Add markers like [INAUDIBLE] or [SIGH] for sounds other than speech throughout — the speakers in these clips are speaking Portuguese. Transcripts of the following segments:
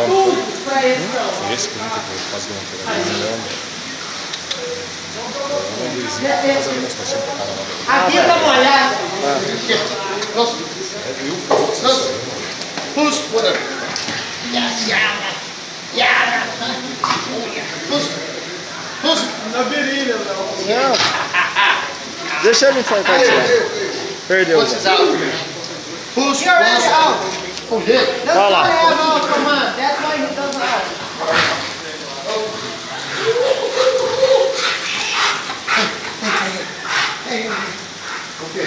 é tudo pra esse não. Esse que nunca foi quase não foi. Não, É, é. fazendo demonstração pra caramba. Aqui tá molhada. Who's whatever? Yes, yeah, yeah. Who's who's Não. Deixa ele enfocar isso lá. Perdeu. his out? Who's out. Who hit? That's Olha lá. why I have all command. That's why he doesn't out. Okay.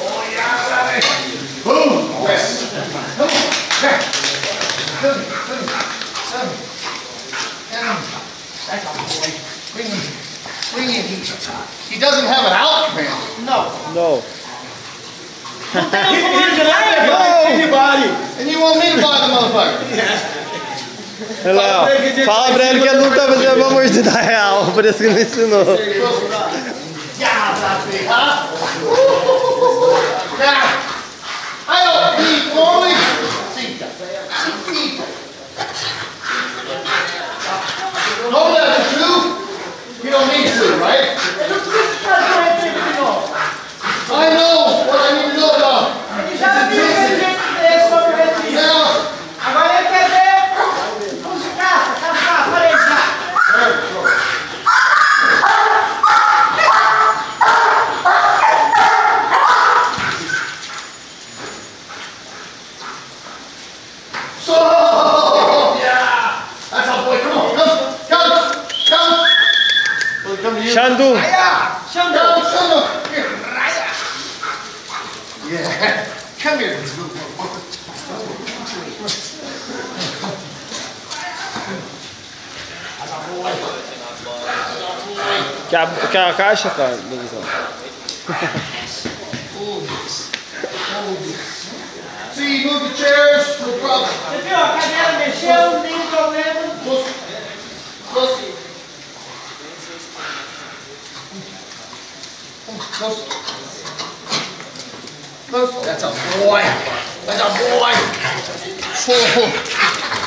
Oh yeah, Boom! Yes. That's a boy. Bring him. Bring him. He, he doesn't have an out command. No. Não. And you want me to buy the motherfucker? Olha lá, ó. Fala pra ele que ele nunca vai uma mordida real, por isso que ele me ensinou. Yeah, that's big, huh? Now, I don't need only. Don't need to, right? To you? Xandu. Yeah. Come, here, right. Yeah, come here. Que a, que a caixa, cara. Luizão. See, move the chairs, no problem. Você viu? A cadeira mexeu, tem problema. Close. Close. Close. Close. That's a boy. That's a boy. Oh.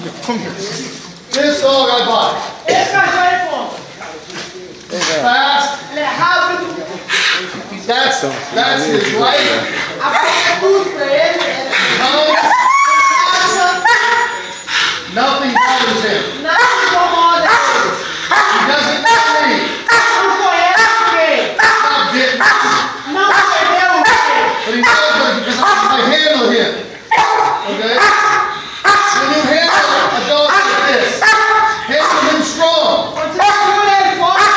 Come here. Come here. This dog I bought. Esse cachorro é bom. Fast. Ele é rápido, That's that's his right. aponta tudo pra ele. Ele Come. caça, Nothing bothers him. nada incomoda ele. He doesn't know me. Não conhece ninguém. Not bitten. Não perdeu ninguém. But he knows me because I, I handle him. Okay? When you handle a dog like this, handle him strong. Quando você segura ele forte,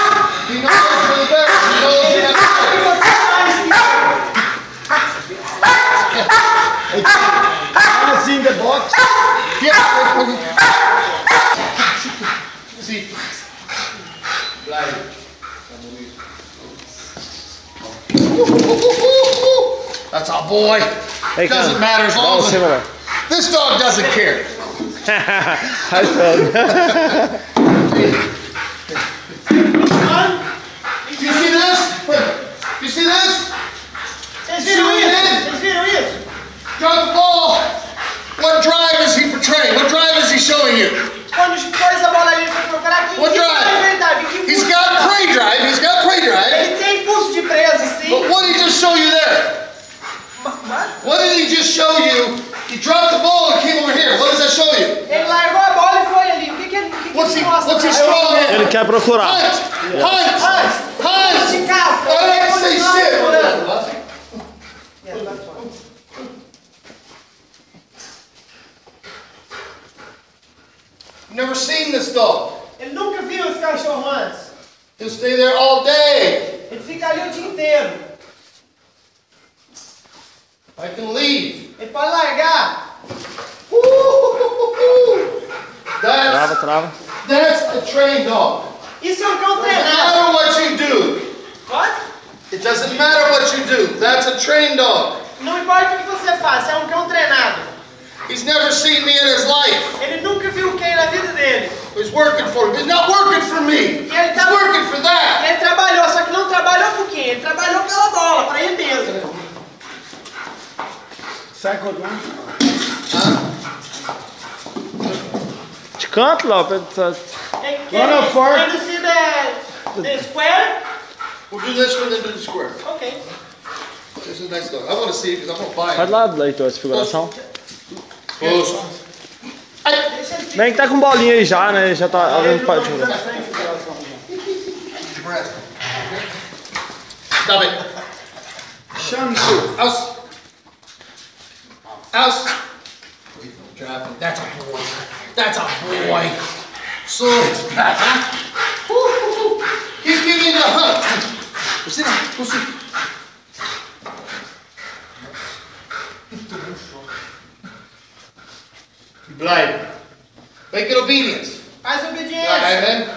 He knows for the best. He knows he ele has sabe que to você é mais que Assim, the box. Yeah. See. That's our boy. Hey, Doesn't come. matter as long Vamos, as similar. this dog doesn't care. High phone. Do you see this? Do you see this? Vocês viram isso? Vocês viram isso? Drop the ball. What drive is he portraying? What drive is he showing you? Quando pôs a bola ali pra procurar quem What que vai drive? enfrentar, quem que He's impulso. got prey drive. He's got prey drive. Ele tem impulso de presa, sim. But what did he just show you there? Mas What did he just show you? He dropped the ball and came over here. What does that show you? Ele largou a bola foi ali. O que que ele, o que que What's he, what's he strong ele? Ele in? quer procurar. Hunt! Hunt! Hunt! Hunt! De caça. I Ele didn't say continua shit. Yeah, that's fine. Never seen this dog. Ele nunca viu esse cachorro antes. He'll stay there all day. Ele fica ali o dia inteiro. I can leave. Ele pode largar. Woo-hoo-hoo-hoo-hoo. mostrava. That's a trained dog. Isso é um cão No treinado. matter what you do, Pode? it doesn't matter what you do. That's a trained dog. Não importa o que você faça, é um cão treinado. He's never seen me in his life. Ele nunca viu quem na vida dele. He's working for me. He's not working for me. ele He's tá- working for that. Ele trabalhou, só que não trabalhou por quem? Ele trabalhou pela bola, pra ele mesmo. Second one. De canto, lá. pra- four. Can you see the, the square? We'll do this one, then do the square. Ok. This is a nice dog. I want to see it because I'm buy Faz it. lá, Leitor, essa figuração. Ele Bem que tá com bolinha aí já, né? Já tá. Deixa eu ver. Stop it. Shansu. House. House. Traffic. That's a boy. That's a boy. So it's back, huh? Woo-hoo-hoo. He's giving you a hunt. Go sit down. Go sit. Blind. Make it obedience. Faz Right, obediência. man.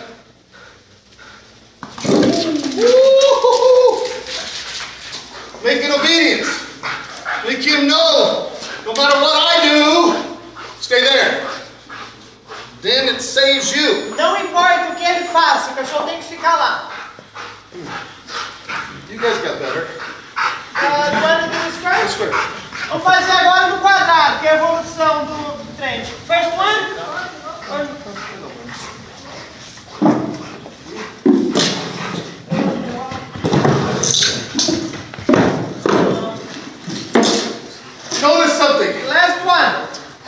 Woo-hoo-hoo. Make it obedience. Make him know. No matter what I do, stay there. Then it saves you. Não importa o que ele faça, o cachorro tem que ficar lá. You guys got better. Uh, do do square? Good. Vamos fazer agora no quadrado, que é a evolução do, do trem. First one? Or- Notice something. Last one.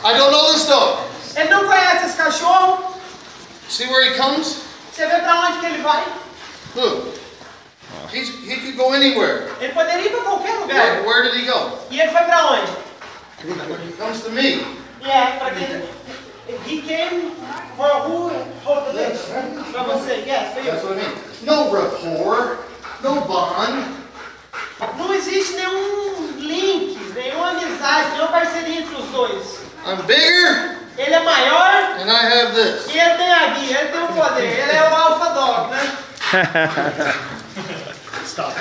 I don't know this dog. Ele não conhece esse cachorro. See where he comes? Você vê pra onde que ele vai? Look. He's, he could go anywhere. Ele poderia ir pra qualquer Where, lugar. where did he go? E ele foi pra onde? He comes to me. E é, pra quem... He came for who? Pra você, yes, for That's you. what I mean. No rapport. No bond. Não existe nenhum link, nenhuma amizade, nenhuma parceria entre os dois. I'm bigger Ele é maior and I have this. e ele tem a guia, ele tem o poder. Ele é o alpha dog, né? [LAUGHS] Stop.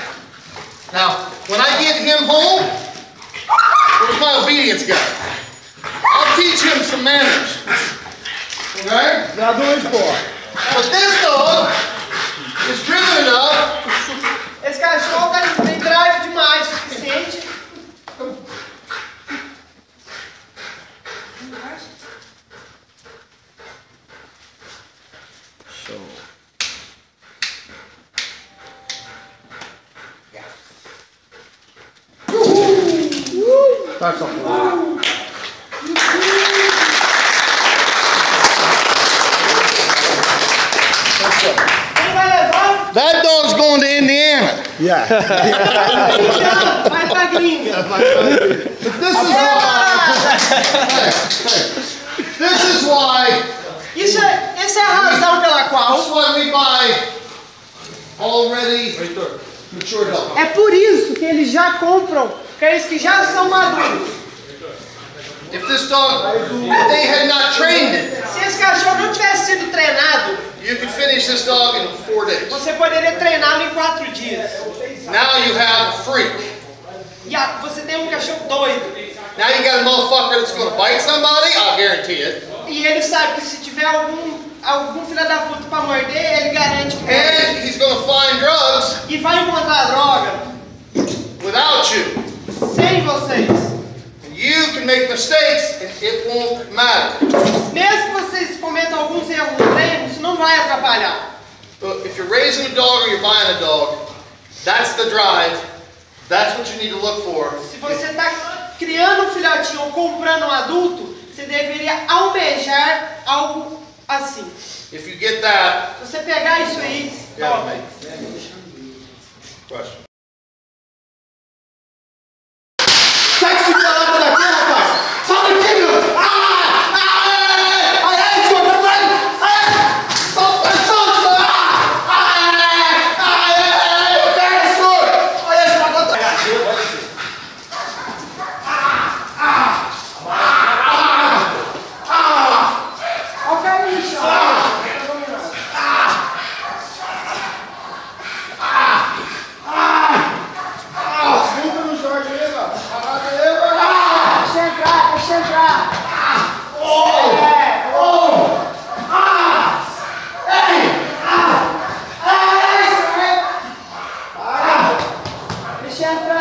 Now, when I get him home, where's my obedience guy? I'll teach him some manners. Okay? Now do it for. But this dog is driven enough. Esse cachorro tá- tem drive demais, o suficiente. Vai levar? That dog's going to Indiana. Yeah. Vai pra gringa. This is why. This is why. Isso é, essa é a razão pela This qual. is why we buy already mature dogs. É por isso que eles já compram cães que já são maduros. If this dog, if they had not trained it, Se esse cachorro não tivesse sido treinado, you could finish this dog in four days. você poderia treiná-lo em quatro dias. Now you have a freak. A- você tem um cachorro doido. Now you got a motherfucker that's going to bite somebody. I'll guarantee it. E ele sabe que se tiver algum, algum filho da puta pra morder, ele garante que. And he's going to find drugs E vai encontrar droga without you. Sem vocês. You can make mistakes and it won't matter. Mesmo que vocês cometam alguns erros treino, isso não vai atrapalhar. But if you're raising a dog or you're buying a dog, that's the drive. That's what you need to look for. Se você está criando um filhotinho ou comprando um adulto, você deveria almejar algo assim. If you get that, Se você pegar isso aí, Yeah, toma. Question. sempre!